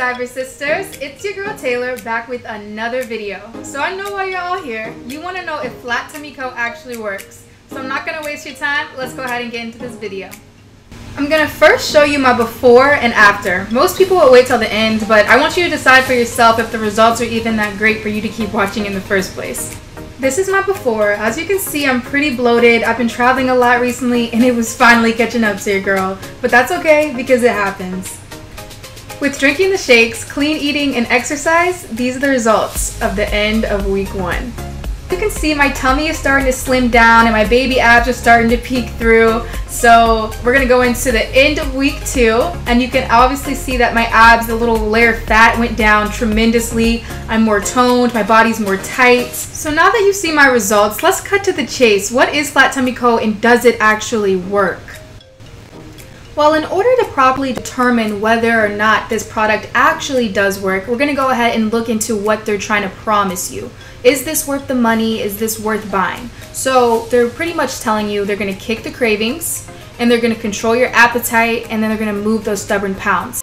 Cyber Sisters? It's your girl Taylor back with another video. So I know why you're all here. You want to know if Flat Tummy Co actually works. So I'm not going to waste your time. Let's go ahead and get into this video. I'm going to first show you my before and after. Most people will wait till the end, but I want you to decide for yourself if the results are even that great for you to keep watching in the first place. This is my before. As you can see, I'm pretty bloated. I've been traveling a lot recently and it was finally catching up to your girl. But that's okay because it happens. With drinking the shakes, clean eating, and exercise, these are the results of the end of week one. You can see my tummy is starting to slim down and my baby abs are starting to peek through. So we're gonna go into the end of week two and you can obviously see that my abs, the little layer of fat went down tremendously. I'm more toned, my body's more tight. So now that you see my results, let's cut to the chase. What is Flat Tummy Co and does it actually work? Well, in order to properly determine whether or not this product actually does work, we're going to go ahead and look into what they're trying to promise you. Is this worth the money? Is this worth buying? So they're pretty much telling you they're going to kick the cravings and they're going to control your appetite and then they're going to move those stubborn pounds.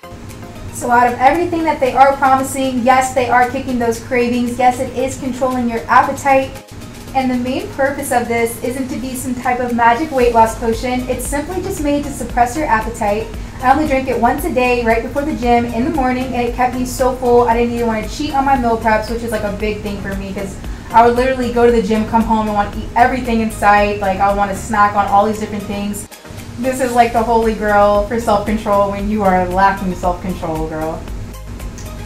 So out of everything that they are promising, yes, they are kicking those cravings. Yes, it is controlling your appetite. And the main purpose of this isn't to be some type of magic weight loss potion. It's simply just made to suppress your appetite. I only drink it once a day right before the gym in the morning and it kept me so full I didn't even want to cheat on my meal preps, which is like a big thing for me because I would literally go to the gym, come home and want to eat everything in sight. Like I want to snack on all these different things. This is like the holy grail for self-control when you are lacking self-control, girl.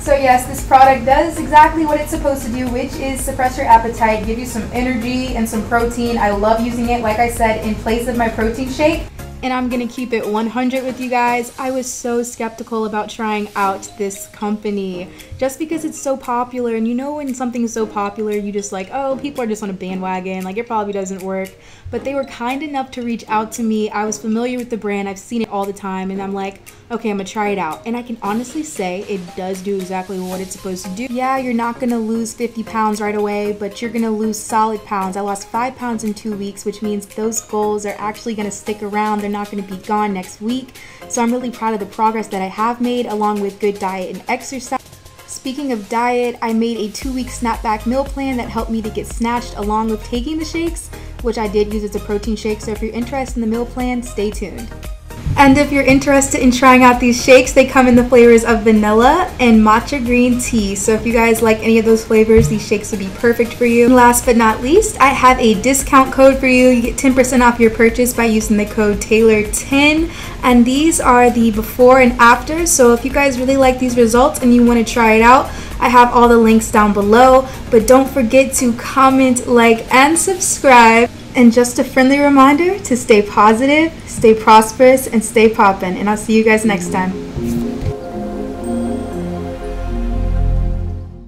So yes, this product does exactly what it's supposed to do, which is suppress your appetite, give you some energy and some protein. I love using it, like I said, in place of my protein shake and I'm gonna keep it 100 with you guys. I was so skeptical about trying out this company just because it's so popular. And you know, when something's so popular, you just like, oh, people are just on a bandwagon, like it probably doesn't work. But they were kind enough to reach out to me. I was familiar with the brand, I've seen it all the time, and I'm like, okay, I'm gonna try it out. And I can honestly say it does do exactly what it's supposed to do. Yeah, you're not gonna lose 50 pounds right away, but you're gonna lose solid pounds. I lost five pounds in two weeks, which means those goals are actually gonna stick around. They're not going to be gone next week. So I'm really proud of the progress that I have made along with good diet and exercise. Speaking of diet, I made a two week snapback meal plan that helped me to get snatched along with taking the shakes, which I did use as a protein shake. So if you're interested in the meal plan, stay tuned. And if you're interested in trying out these shakes, they come in the flavors of vanilla and matcha green tea. So if you guys like any of those flavors, these shakes would be perfect for you. And last but not least, I have a discount code for you. You get 10% off your purchase by using the code Taylor10. And these are the before and after. So if you guys really like these results and you want to try it out, I have all the links down below. But don't forget to comment, like, and subscribe. And just a friendly reminder to stay positive, stay prosperous, and stay poppin'. And I'll see you guys next time.